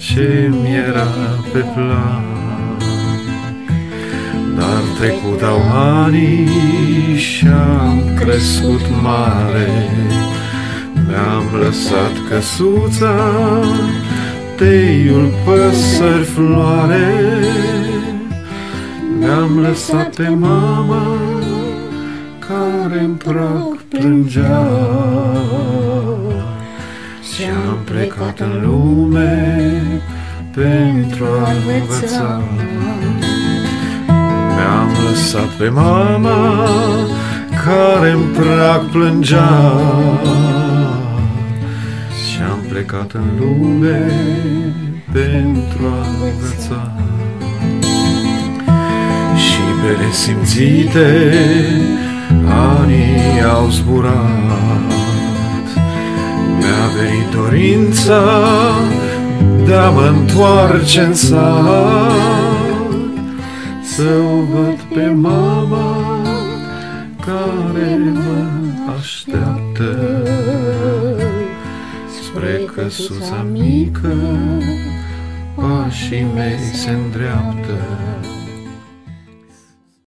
ce mi-era pe plac. Dar trecut au ani și-am crescut mare, Mi-am lăsat căsuța, teiul păsări floare, Mi-am lăsat pe mama care în prag plângea. Și-am plecat în lume pentru a învăța. Mi-am lăsat pe mama care în prag plângea. Și-am plecat în lume pentru a învăța. Și pe nesimțite anii au zburat Mi-a venit dorința de a mă întoarce în sat. Să o văd pe mama care mă așteaptă Spre căsuța mică. Pașii mei se îndreaptă